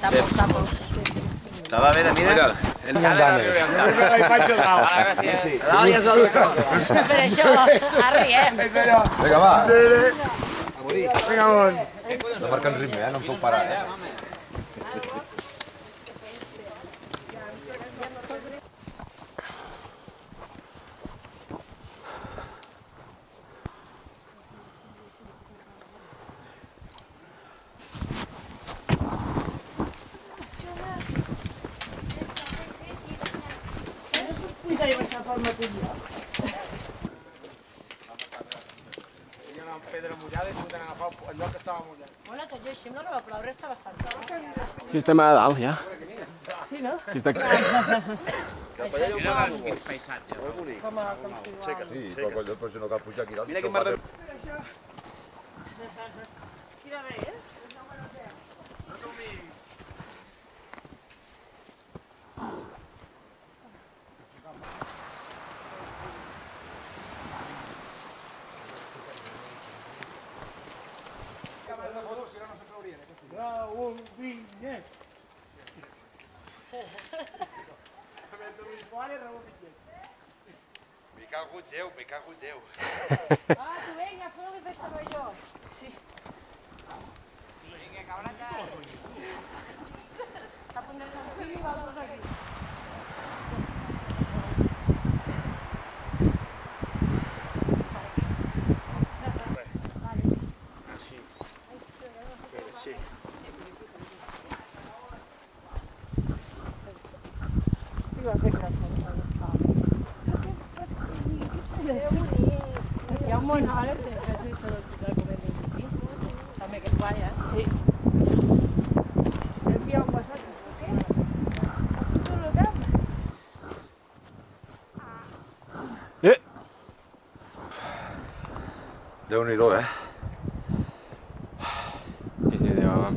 Tapa'ls, tapa'ls. Estava bé de mida? Mira, el Ara, gràcies. Dalt ja cosa. Per això, arriem. Vinga, va. Vinga, on. No marca el ritme, eh? No em feu parar, eh? Pel mateix lloc. Tenien una pedra mullada i podien agafar el lloc que estava mullat. Bueno, tot i així, la que va ploure està bastant sol. Sí, estem a dalt, ja. Sí, no? Sí, està... Mira veus quin paisatge. Com a, com si igual. Sí, però collons, però si no cal pujar aquí dalt. Mira quin mar de... Tira bé, eh? Me cago en Déu, me cago en Déu. Ah, tu vinga, feu la festa major. Sí. Vinga, cabrata. Està a punt de sortir i va tot aquí. Sí, va fer gràcia. Hi ha un monòleg de que és això del del govern d'aquí. També que és guai, eh? Sí. Hem pillat un passat. Tot el camp. Eh! Déu-n'hi-do, eh? Sí, sí, va.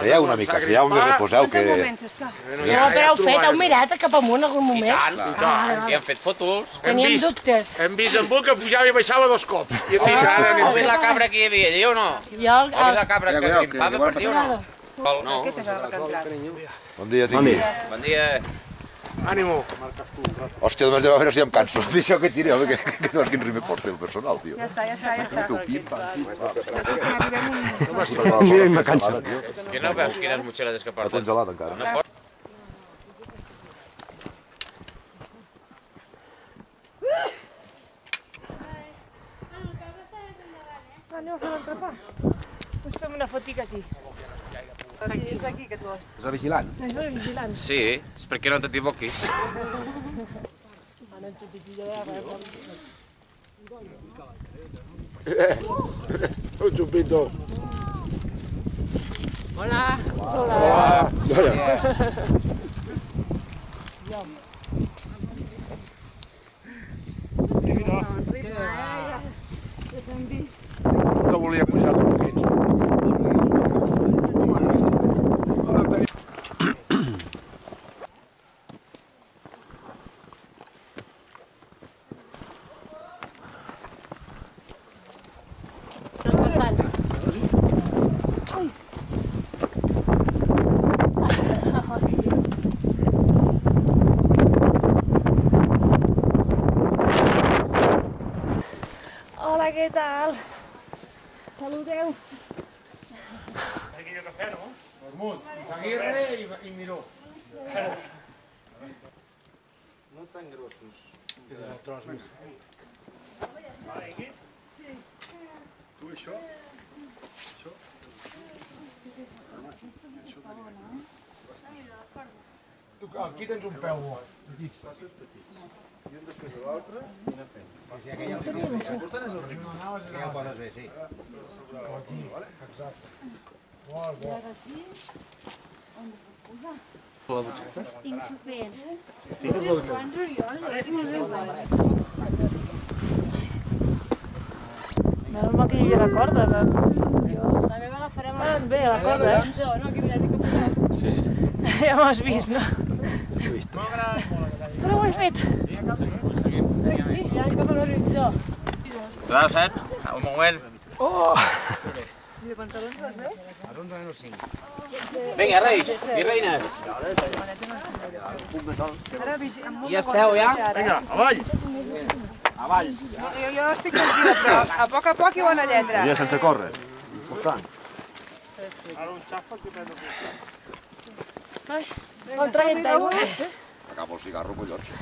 Seieu una mica, seieu i reposeu, que... No, però heu fet, heu mirat cap amunt en algun I moment? tant, i tant. I hem fet fotos. Teníem vist. dubtes. Hem vist en Buc que pujava i baixava dos cops. I hem dit, ara Heu anem vist la cabra que hi havia allí o no? Jo, Heu vist la ah, cabra que grimpava per allí o no? No. Bon dia, tingui. Bon dia. Ànimo. Hòstia, només de veure si em canso. Deixa que tiri, home, que, que, que, quin ritme porta el personal, tio. Ja està, ja està, ja està. Tu, pim, pam, pim. Mira, me canso. Que no veus quines motxilles que La porten? tens gelat, encara. No pot... Anem a fer l'entrepà. Doncs fem una fotica aquí. És d'aquí que tu has. És el vigilant. És el vigilant. Sí, és perquè no t'equivoquis. Anem tot aquí de veure. Un xupito. No volia pujar passant. Hola, què tal? Saludeu. Vermut, Aguirre i, i Miró. No tan grossos. Tros més. Tu això? Això? Tu, aquí tens un peu bo. Aquí. I un després de l'altre i anar fent. Si aquella el que porten és el ric. No anaves a Ja ho podes ver, sí. Aquí, exacte. Molt bo. Estic sofent. Joan Oriol, l'estic sofent. Menys mal que hi havia la corda. De... Jo també m'agafarem Ah, bé, la corda, eh? l'horitzó, no? Que mira, que pujar. Sí, sí. Ja m'has vist, no? Però ho he fet. Sí, ja cap a l'horitzó. Set. Un moment. Oh! pantalons vas bé? Vinga, reis i reines. Ara vigi... amb molt Ja de esteu, ja? contra, ara. Avall! Jo, jo estic tranquil·la, però a poc a poc i bona lletra. Ja sense córrer. Important. On traguem d'aigua? Acabo el cigarro, collons.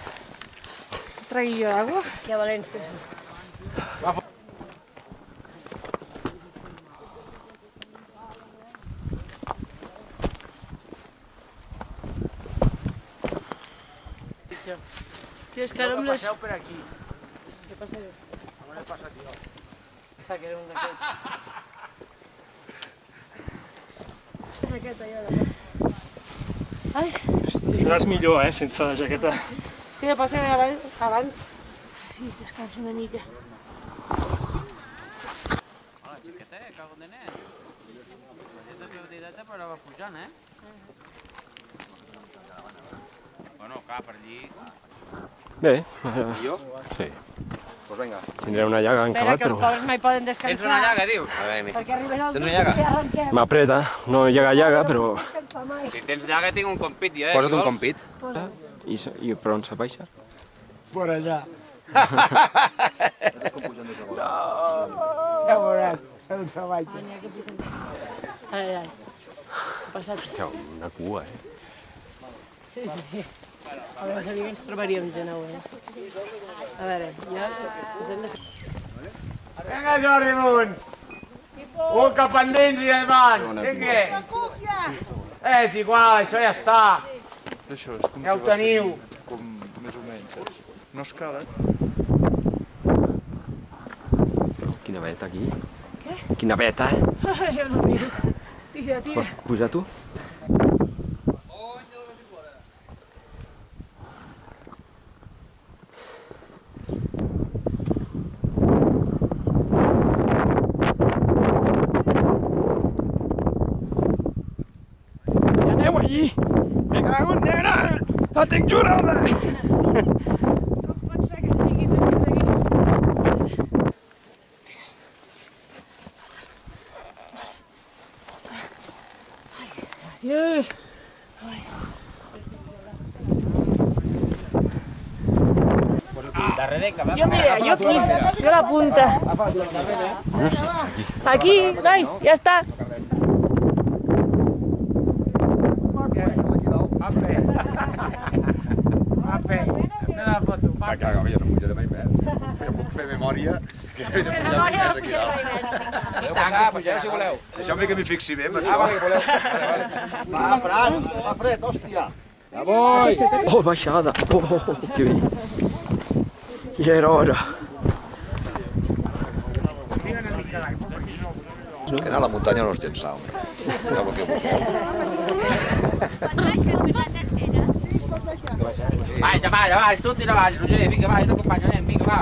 Tregui jo aigua? Que valents que són. Sí, és que ara amb les... Passeu per aquí. Passa? On he passat jo? Està que era un d'aquests. És aquest allò de pas. Ai, Seràs millor, eh, sense la jaqueta. sí, que passa que abans... abans... Sí, descanso una mica. Hola, xiqueta, cago de nen. La gent de petiteta però va pujant, eh? Bueno, clar, per allí... Bé, jo? sí. Pues vinga. Tindré una llaga en Espera, acabat, que els però pobres mai poden descansar. Tens una llaga, dius? A veure, Perquè arriben els Tens una llaga? m'apreta. No llaga, llaga, però... Si tens llaga tinc un compit, jo, eh? posa't si un compit. I, i per on se baixa? Per allà. Ja veuràs, on se vaig. Ai, ai. Ha passat. Hòstia, una cua, eh? Sí, sí. A veure, sabia que ens trobaríem gent avui. eh? A veure, ja ens hem de fer... Vinga, Jordi Munt! Un cap endins i endavant! Vinga! Eh, és igual, això ja està. Això és com Ja ho teniu. com més o menys, saps? No es cala. Quina veta aquí. Què? Quina veta, eh? Jo no miro. Tira, tira. Pots pujar tu? Nena! La tinc jurada! Pot ser que estiguis aquí. Gràcies. Darrere, que va. Jo mira, jo aquí, jo la punta. Aquí, nois, ja està. Ape. Ape. Anem a la foto. Va, que jo no pujaré mai més. Ja puc fer memòria. Que he de pujar mai més aquí dalt. I tant, passeu si voleu. Deixeu-me que m'hi fixi bé, per això. Va, Fran, fa fred, hòstia. Oh, baixada! Oh, oh, oh, que bé! Ja era hora. Que anar a la muntanya no és gens sa, home. Ja ho que vulgueu. Vaja, vaja, vaja, tu tira baix, Roger, vinga, va, t'acompanyarem, vinga, va.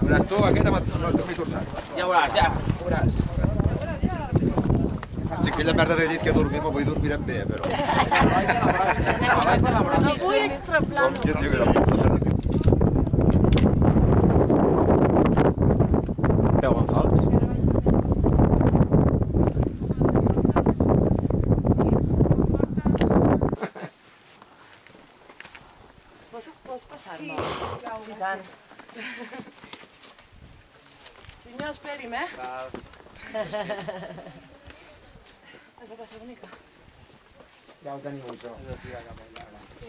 Veuràs tu, aquest amb el torçat. Ja veuràs, ja, veuràs. Si aquella merda de llit que dormim, avui dormirem bé, però... Avui extra plano. Jo et dic que la puta merda que... Peu en fals. Sí, i tant. Si no, esperi'm, eh? Has de passar una mica. Ja ho teniu, això.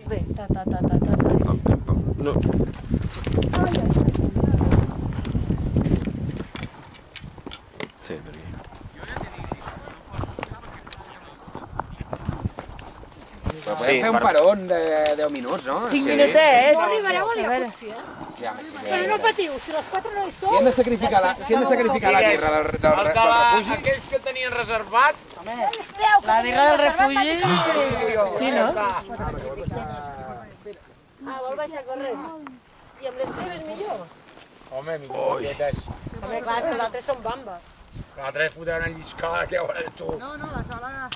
Bé, ta, ta, ta, ta, ta. ta. Pam, pam, pam. No. Sí, perquè... Sí, fer un peron de 10 minuts, no? Cinc minutets. arribareu a la veure. potser. Ja, sí, Però no patiu, si les quatre no hi Si som... hem de sacrificar la, si hem de sacrificar la guerra del, del, del, Els de la... refugi, Aquells que tenien reservat, La birra del refugi... Sí, no? Ah, vol baixar corrent. I amb les teves millor? home, millor quietes. Home, clar, que l'altre són bamba. L'altre a lliscar, que ja veuràs tu. No, no, la sala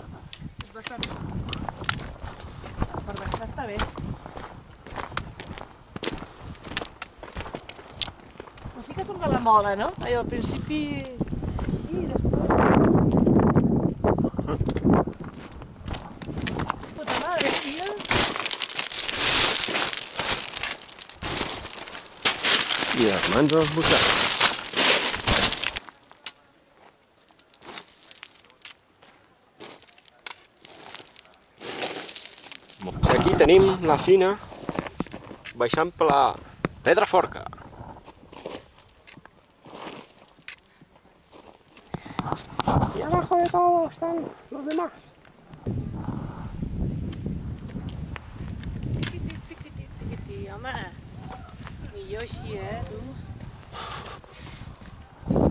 és bastant per baixar està bé. Però sí que sembla la mola, no? Allò al principi així després... Puta madre, tia! I les mans als bocats. Aquí tenim la fina baixant per la Pedra Forca. Y abajo de todo están los demás. Home. Millor així, eh, tu?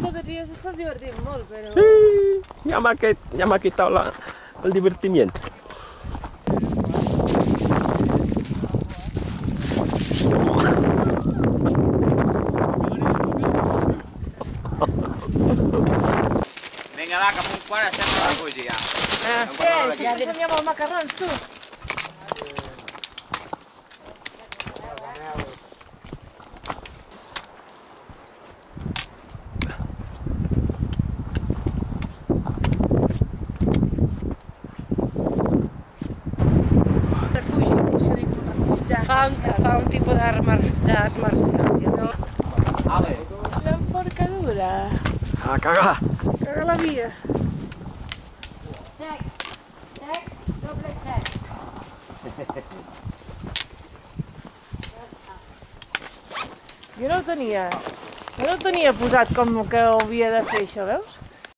Tot dia s'està divertint molt, però... Sí, ya me ha, que- ya me ha quitado la- el divertimiento. Va, que amb un quart estem a la fugi ja. Què? Ja teníem els macarrons, tu? Refugi, si dic un refugi de... Fa un, fa un tipus d'art mar, d'arts marcials. Ja no? L'emporcadura. A cagar. Caga la via. Jo no ho tenia. Jo no ho tenia posat com que ho havia de fer això, veus?